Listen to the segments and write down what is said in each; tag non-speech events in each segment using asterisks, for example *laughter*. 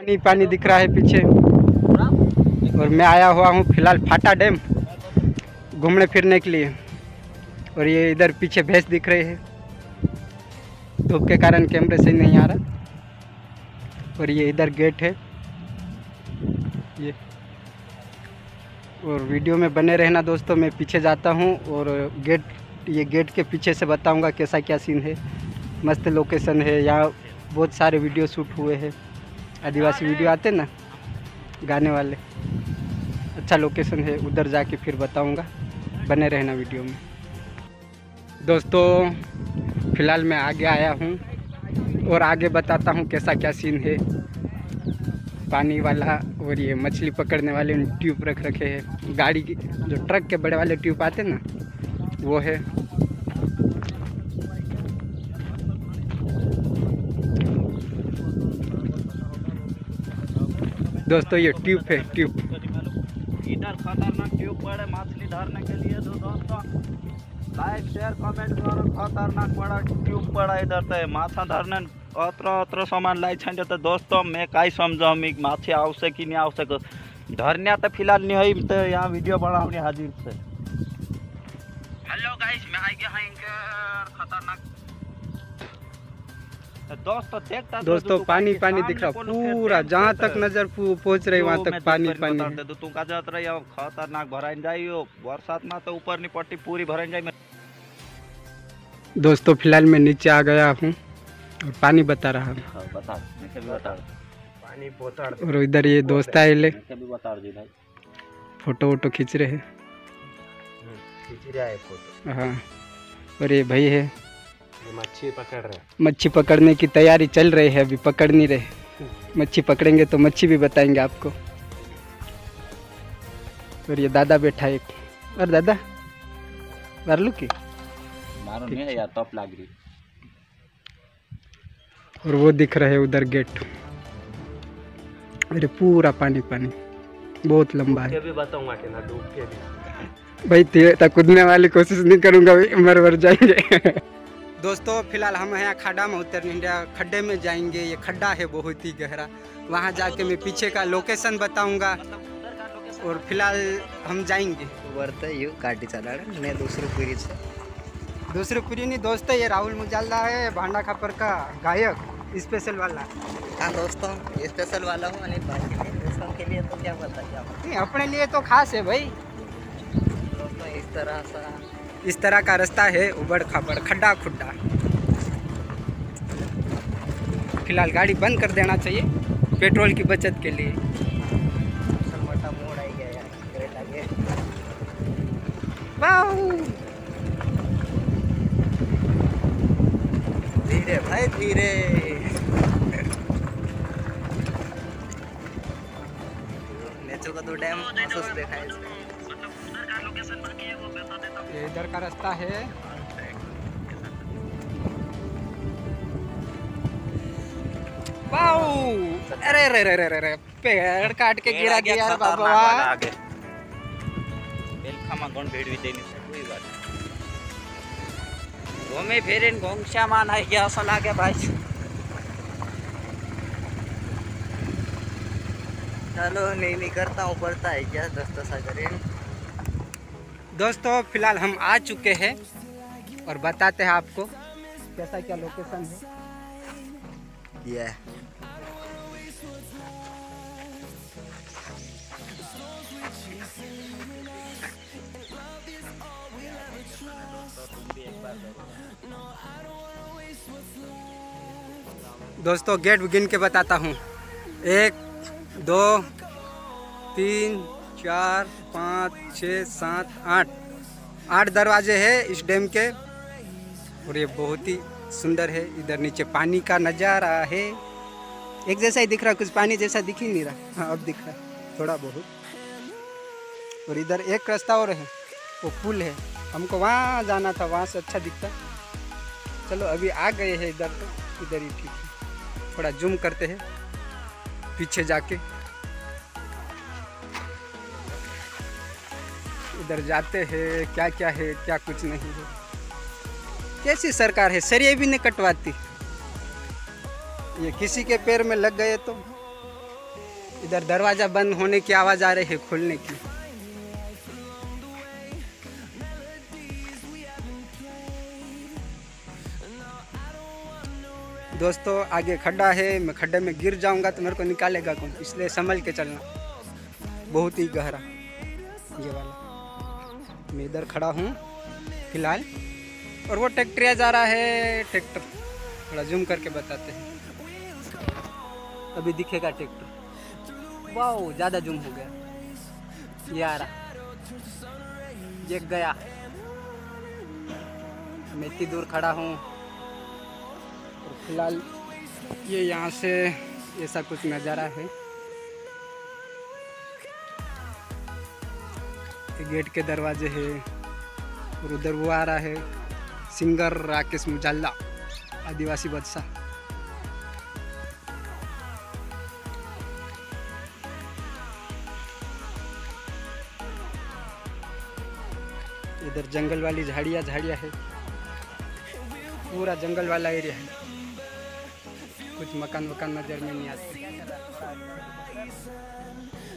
पानी पानी दिख रहा है पीछे। और मैं आया हुआ हूँ फ़िलहाल फाटा डैम घूमने फिरने के लिए। और ये इधर पीछे भैंस दिख रही है। धूप के कारण कैमरे से नहीं आ रहा। और ये इधर गेट है। ये। और वीडियो में बने रहना दोस्तों, मैं पीछे जाता हूँ और गेट, ये गेट के पीछे से बताऊँगा कैसा क्या सीन है। मस्त लोकेशन है, यहाँ बहुत सारे वीडियो शूट हुए हैं। आदिवासी वीडियो आते ना, गाने वाले। अच्छा लोकेशन है, उधर जाके फिर बताऊँगा। बने रहना वीडियो में। दोस्तों, फ़िलहाल मैं आगे आया हूँ और आगे बताता हूँ कैसा क्या सीन है। पानी वाला और ये मछली पकड़ने वाले ट्यूब रख रखे हैं। गाड़ी की जो ट्रक के बड़े वाले ट्यूब आते ना, वो है। दोस्तों ये ट्यूब है ट्यूब। इधर खतरनाक ट्यूब पड़े मछली धरने के लिए तो दोस्तों लाइक शेयर कमेंट करो। खतरनाक बड़ा ट्यूब पड़ा इधर तो माछा धरने अत्र अत्र सामान लाई छांजे तो दोस्तों मैं कहीं समझाऊ मी माछी आवश्यक की नहीं आवश्यक धरण्या तो फ़िलहाल नहीं हुई तो यहाँ वीडियो बनाने हाजिर से। हेलो गाइस मैं आ गया हाँ खतरनाक तो दोस्तों देखता तो दोस्तों तू पानी पानी दिख रहा पूरा जहाँ तक तो- नज़र पहुँच रही वहाँ तो तक पानी पानी। बता दे, तो तू का जात रही खतरनाक भराइन जाइयो बरसात में तो ऊपर नहीं पट्टी पूरी भराइन जाई। दोस्तों फ़िलहाल मैं नीचे आ गया हूँ और पानी बता रहा हूँ। हाँ, बता मैं भी बता पानी पोताड़ और इधर ये दोस्त आए ले। फ़ोटो वोटो खींच रहे हैं। खींच रहा है फ़ोटो। हाँ और ये भाई है। मच्छी पकड़ रहे हैं। मच्छी पकड़ने की तैयारी चल रही है अभी पकड़ नहीं रहे। मच्छी पकड़ेंगे तो मच्छी भी बताएँगे आपको। और ये दादा बैठा है एक। और दादा की? मारो नहीं है यार टॉप लाग रही और वो दिख रहा है उधर गेट। अरे पूरा पानी पानी। बहुत लंबा है। भी बताऊँगा कि ना डूब के भी। भाई तेरे तक कूदने वाली कोशिश नहीं करूँगा भाई। मर मर जाएँगे। दोस्तों फ़िलहाल हम यहाँ खड्डा में उतर इंडिया खड्डे में जाएँगे। ये खड्डा है बहुत ही गहरा। वहाँ जाके मैं पीछे का लोकेशन बताऊँगा और फ़िलहाल हम जाएँगे। वरतं येऊ काठी चालाड ने दुसरी पिढीचं दूसरी पीढ़ी नहीं दोस्त है ये राहुल मुजाला है भांडा खापर का गायक स्पेशल वाला। हाँ दोस्तों स्पेशल वाला हूँ के लिए। तो क्या बताइए अपने लिए तो खास है भाई। दोस्तों इस तरह सा इस तरह का रास्ता है उबड़ खाबड़, खड्डा खुड्डा। फ़िलहाल गाड़ी बंद कर देना चाहिए, पेट्रोल की बचत के लिए! धीरे भाई, धीरे। नेचो का तो डॅम देखायचं ये इधर का रास्ता है। वाऊ! अरे अरे अरे अरे अरे पेड़ काट के गिरा गया यार बाबा। से कोई फिरे घोंगशा मान है क्या असं लागे भाई। चलो नहीं नहीं करता हूँ पड़ता दोस्तों फ़िलहाल हम आ चुके हैं और बताते हैं आपको कैसा क्या लोकेशन है। ये दोस्तों गेट गिन के बताता हूँ। एक दो तीन चार, पाँच, छः, सात, आठ। आठ दरवाजे हैं इस डैम के और ये बहुत ही सुंदर है। इधर नीचे पानी का नज़ारा है। एक जैसा ही दिख रहा कुछ पानी जैसा दिख ही नहीं रहा। हाँ अब दिख रहा थोड़ा बहुत। और इधर एक रास्ता और है, वो पुल है। हमको वहाँ जाना था, वहाँ से अच्छा दिखता। चलो, अभी आ गए हैं इधर तो इधर ही ठीक है। थोड़ा जूम करते हैं, पीछे जाके। जाते हैं क्या क्या है, क्या कुछ नहीं है। कैसी सरकार है? सरिये भी नहीं कटवाती। ये किसी के पैर में लग गए तो इधर दरवाज़ा बंद होने की आवाज़ आ रही है खोलने की। दोस्तों, आगे खड्डा है, मैं खड्डे में गिर जाऊँगा तो मेरे को निकालेगा कौन? इसलिए संभल के चलना। बहुत ही गहरा। ये वाला। मैं इधर खड़ा हूँ, फ़िलहाल। और वो ट्रैक्टर जा रहा है, ट्रैक्टर। थोड़ा जूम करके बताते हैं। अभी दिखेगा ट्रैक्टर। वाह ज़्यादा जूम हो गया। ये आ रहा। ये गया। मैं इतनी दूर खड़ा हूँ। फ़िलहाल ये यहाँ से ऐसा कुछ नज़ारा है। गेट के दरवाजे है, और उधर वो आ रहा है, सिंगर राकेश मुजाल्ला, आदिवासी बादशाह। इधर जंगल वाली झाड़ियाँ झाड़ियाँ है, पूरा जंगल वाला एरिया है। कुछ मकान वकान नज़र में नहीं आते।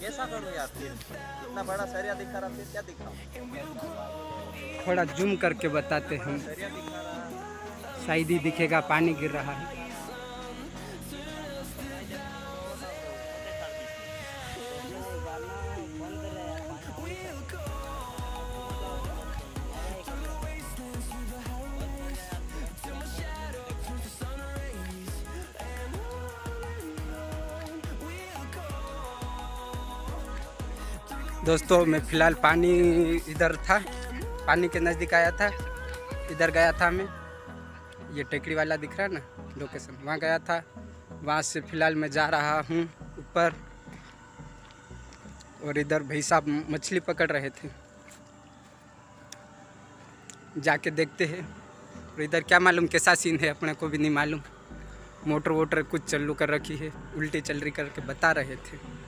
कैसा करूँ यार? फिर इतना बड़ा सरिया दिखा रहा फिर क्या दिखाऊँ थोड़ा जूम करके बताते हम शायद ही दिखेगा पानी गिर रहा है। दोस्तों, मैं फ़िलहाल पानी इधर था। पानी के नज़दीक आया था। इधर गया था मैं। ये टेकड़ी वाला दिख रहा है ना लोकेशन वहाँ गया था। वहाँ से फ़िलहाल मैं जा रहा हूँ ऊपर। और इधर भाई साहब मछली पकड़ रहे थे। जाके देखते हैं। और इधर क्या मालूम, कैसा सीन है, अपने को भी नहीं मालूम। मोटर वोटर कुछ चालू कर रखी है, उल्टी चल रही करके बता रहे थे।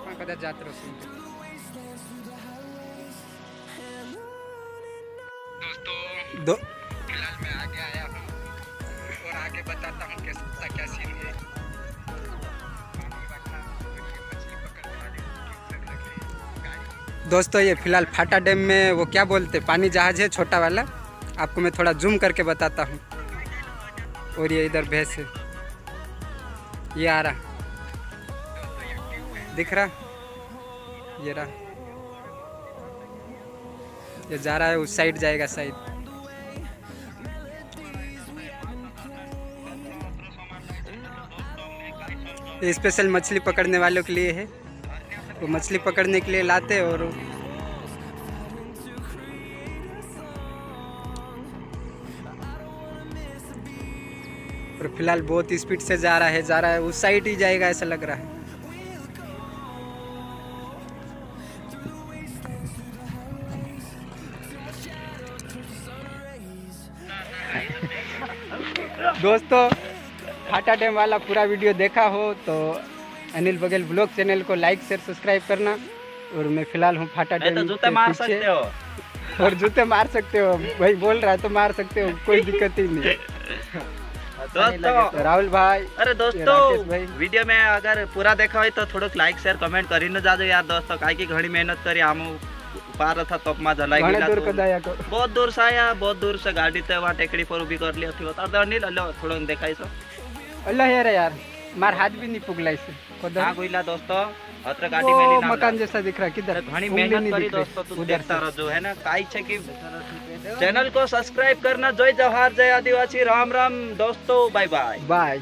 वहाँ कदाच जात रहो सुन दोस्तों दो फ़िलहाल मैं आगे आया हूँ और आगे बताता हूँ कैसा क्या सीन है। पानी रखा और ये मछली पकड़ने वाले ट्यूब सब लगे हैं, गाड़ी। दोस्तों ये फ़िलहाल फाटा डैम में वो क्या बोलते पानी जहाज़ है छोटा वाला? आपको मैं थोड़ा जूम करके बताता हूँ। और ये इधर भैंस है। ये आ रहा। दिख रहा? ये रहा। ये जा रहा है, उस साइड जाएगा शायद। ये स्पेशल मछली पकड़ने वालों के लिए है। वो मछली पकड़ने के लिए लाते और फ़िलहाल बहुत स्पीड से जा रहा है जा रहा है उस साइड ही जाएगा ऐसा लग रहा है। दोस्तों फाटा डैम वाला पूरा वीडियो देखा हो तो अनिल बघेल ब्लॉग चैनल को लाइक शेयर सब्सक्राइब करना। और मैं फ़िलहाल हूँ फाटा डैम तो जूते मार सकते हो। और जूते मार सकते हो। भाई बोल रहा है तो मार सकते हो कोई दिक्कत ही नहीं। *laughs* दोस्तों राहुल भाई अरे राकेश भाई। दोस्तों वीडियो में अगर पूरा देखा હોય તો થોડુંક લાઈક શેર કમેન્ટ કરીને જાજો યાર દોસ્તો કાઈ की ઘણી મહેનત કરી આમ પાર था तोपमा जलाई घणे गेला दूर तो। को जाया को बहुत दूर से आया बहुत दूर से गाड़ी ते वहाँ टेकड़ी पर उभी कर ली थी बता दो अनिल मार हाथ भी नहीं पुगला इसे खुद हाँ गुइला दोस्तों अत्र गाड़ी में वो मकान जैसा दिख रहा किधर? घनी मेहनत करी दोस्तों तू देखता। रहो जो है ना? काई छे कि चैनल को सब्सक्राइब करना जय जवाहर जय आदिवासी राम राम दोस्तों बाय बाय। बाय।